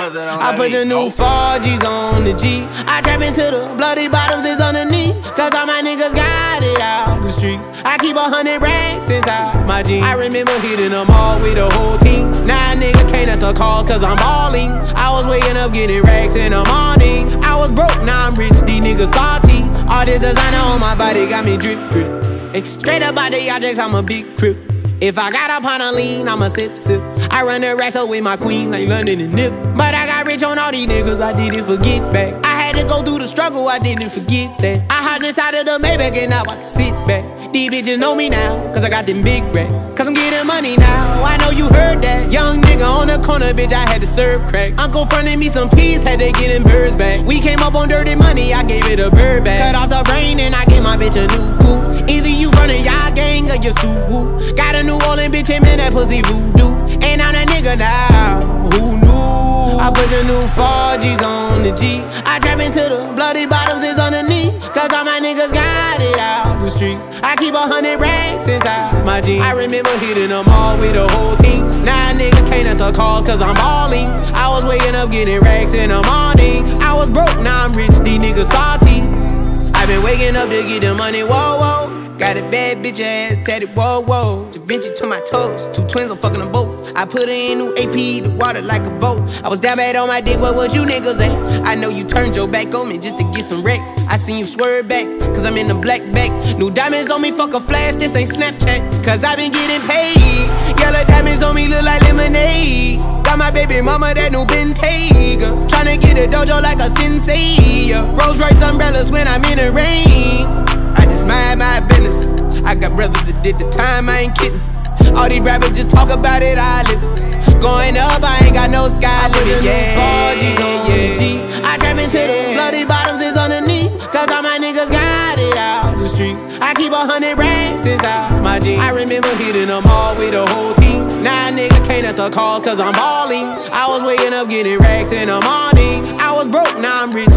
I put the new 4Gs on the G. I trap into the bloody bottoms is underneath. Cause all my niggas got it out the streets. I keep a hundred racks inside my jeans. I remember hitting them all with the whole team. Now nah, nigga can't answer calls cause I'm balling. I was waking up getting racks in the morning. I was broke, now I'm rich, these niggas salty. All this designer on my body got me drip drip. Hey, straight up out the objects, I'm a big crip. If I got up on a lean, I'ma sip sip. I run the wrestle with my queen like London and Nip. But These niggas, I didn't forget back. I had to go through the struggle, I didn't forget that. I hopped inside of the Maybach and now I can sit back. These bitches know me now, cause I got them big racks. Cause I'm getting money now, I know you heard that. Young nigga on the corner, bitch, I had to serve crack. Uncle fronted me some peas, had to get them birds back. We came up on dirty money, I gave it a bird back. Cut off the brain and I gave my bitch a new goof. Either you running y'all gang or you Subaru. Got a New Orleans bitch, and man, that pussy voodoo. And I'm that nigga now, new 4Gs on the G. I trap into the bloody bottoms is underneath. Cause all my niggas got it out the streets. I keep a hundred racks inside my jeans. I remember hitting them all with the whole team. Now nigga can't answer calls cause I'm balling. I was waking up getting racks in the morning. I was broke, now I'm rich, these niggas salty. I've been waking up to get the money, whoa, whoa. Got a bad bitch ass tatted, whoa, whoa. Da Vinci to my toes, two twins, I'm fucking them both. I put her in new AP, the water like a boat. I was down bad on my dick, what was you niggas at? I know you turned your back on me just to get some wrecks. I seen you swerve back, cause I'm in the black back. New diamonds on me, fuck a flash, this ain't Snapchat. Cause I been getting paid. Yellow diamonds on me look like lemonade. Got my baby mama that new Bentayga. Tryna get a dojo like a sensei. Rolls Royce umbrellas when I'm in the rain got brothers that did the time, I ain't kidding. All these rappers just talk about it, I live it. Going up, I ain't got no sky limit. Yeah, 4G's on yeah. G. I trap into the bloody bottoms is underneath. Cause all my niggas got it out the streets. I keep a hundred racks inside my jeans. I remember hitting them all with the whole team. Now nah, nigga can't answer calls cause I'm balling. I was waking up getting racks in the morning. I was broke, now I'm rich.